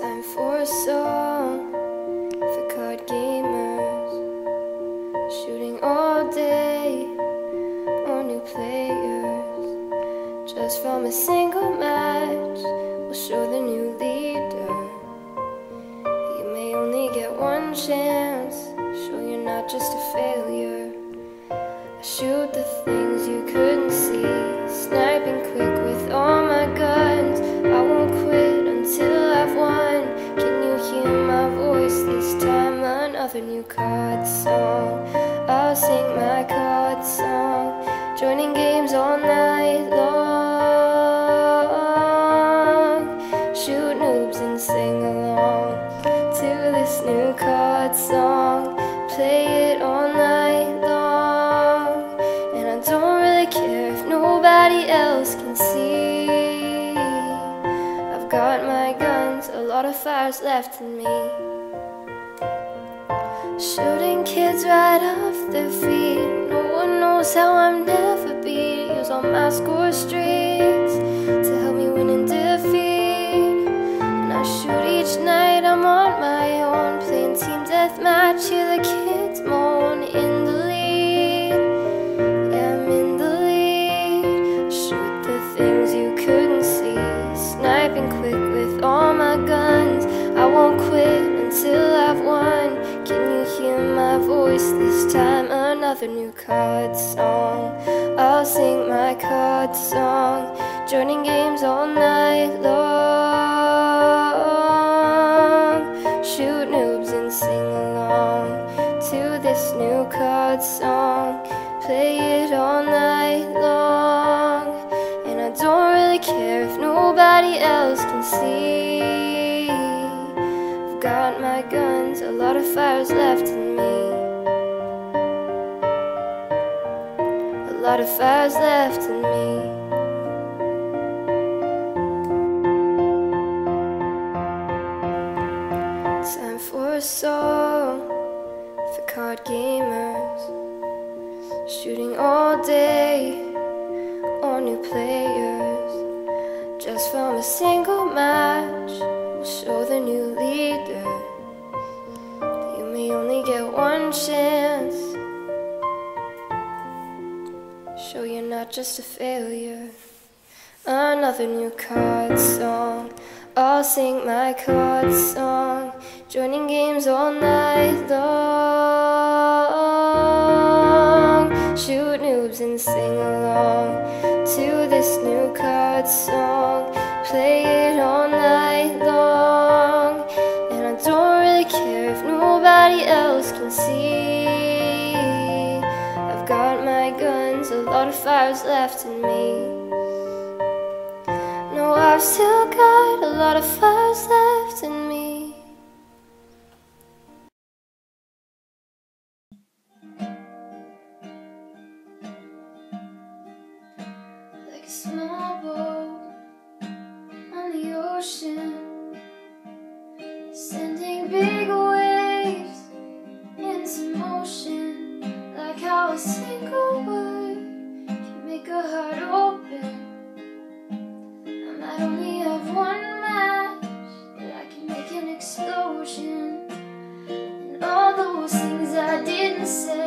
Time for a song for COD gamers. Shooting all day on new players. Just from a single match, we'll show the new leader. You may only get one chance, show you're not just a failure. I shoot the things you couldn't see, Another new COD song. I'll sing my COD song, joining games all night long. Shoot noobs and sing along to this new COD song. Play it all night long, and I don't really care if nobody else can see. I've got my guns, a lot of fires left in me. Shooting kids right off their feet. No one knows how I'm never beat. Use all my score streaks to help me win in defeat. And I shoot each night, I'm on my own. Playing team deathmatch, hear the kids moan voice this time? Another new COD song. I'll sing my COD song. Joining games all night long. Shoot noobs and sing along to this new COD song. Play it all night long. And I don't really care if nobody else can see. I've got my guns, a lot of fires left in me. Fires left in me. Time for a song for COD gamers. Shooting all day on new players. Just from a single match, we'll show the new leader. You may only get one chance. Show you're not just a failure. Another new COD song. I'll sing my COD song. Joining games all night long. Shoot noobs and sing along to this new COD song. Play it all night long. And I don't really care if nobody else can see. Guns, a lot of fires left in me. No, I've still got a lot of fires left in me. Like a small boat on the ocean, sending big say